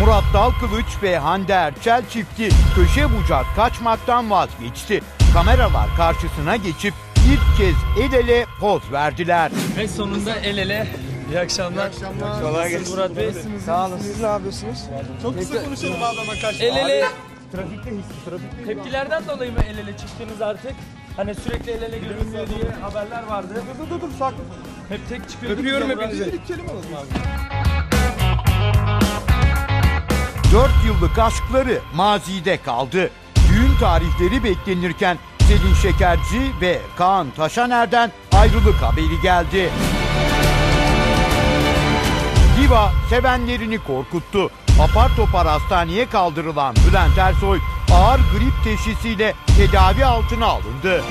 Murat Dalkılıç ve Hande Erçel çifti köşe bucak kaçmaktan vazgeçti. Kameralar karşısına geçip ilk kez el ele poz verdiler. Ve sonunda el ele. İyi akşamlar. Kolay gelsin Murat Bey. Sağ olun. Siz ne yapıyorsunuz? Çok kısa konuşalım abi ama kaç. El ele. Tepkilerden dolayı mı el ele çıktınız artık? Hani sürekli el ele görünmüyor diye haberler vardı. Dur dur dur sakin. Hep tek çıkıyorduk. Öpüyorum hepinizi. İlk kelime alalım abi. 4 yıllık aşkları mazide kaldı. Düğün tarihleri beklenirken Selin Şekerci ve Kaan Taşaner'den ayrılık haberi geldi. Diva sevenlerini korkuttu. Apar topar hastaneye kaldırılan Bülent Ersoy ağır grip teşhisiyle tedavi altına alındı.